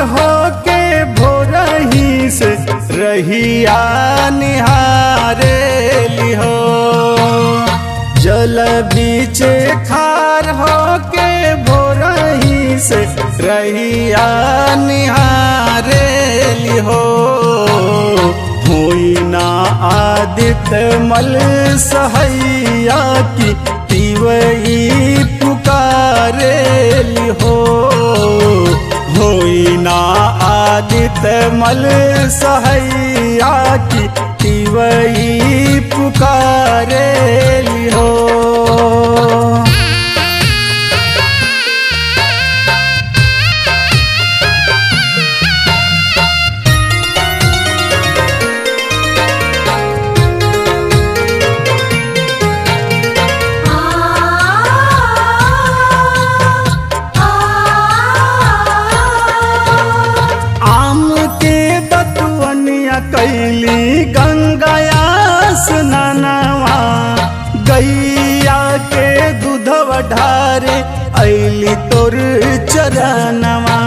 ठार होके भोरही से रहिया निहारे लिहो। जल बीच खार होके भोरही से रहिया निहारे लिहो। ना आदित्य मल सहैया की तिवई आदित्य मल सहैया की तिवई पुकारे लिहो। ऐली तोर चरणवा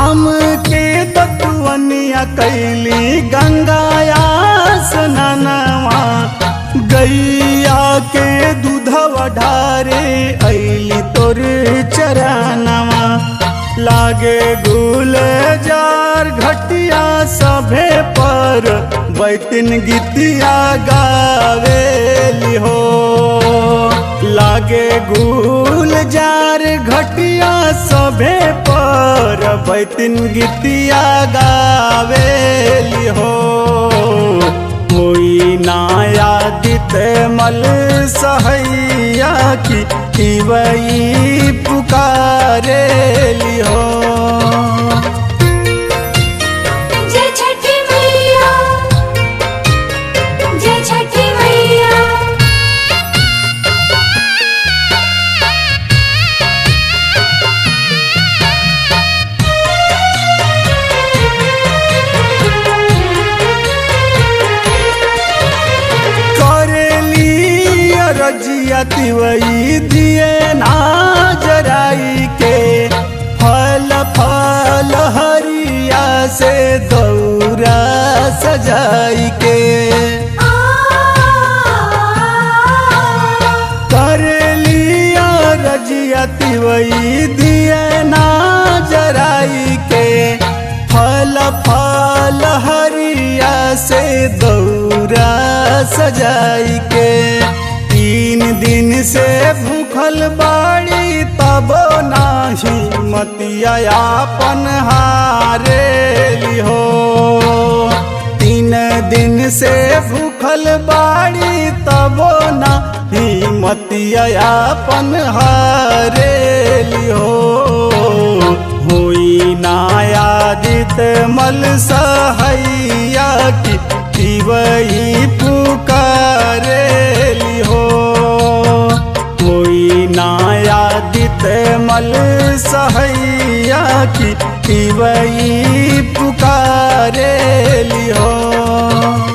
आम के बतुअनिया कैली गंगाया स्नानवा गैया के दूधव ढारे ऐली तोर चरणवा लागे गुल जार घटिया सभे पर, बैतिन गीतिया गावेली हो लागे गुल जार घटिया सभे पर, बैतिन गीतिया गावेली हो कोई नायादित मल सहैया की तिवई पुकारे रजिया तिवई दिए ना जराई के। फल फल हरिया से दौरा सजाई के। करलिया रजिया तिवई दिए ना जराई के। फल फल हरिया से दौरा सजाई के। दिन से भूखल बाड़ी, तब नाही मतिया अपन हारे लिहो तीन दिन से भूखल बाड़ी, तबो ना हिमतिया अपन हारे लिहो होई नायादित मल सहैया की तिवई मल सहैया की वही पुकारे लियो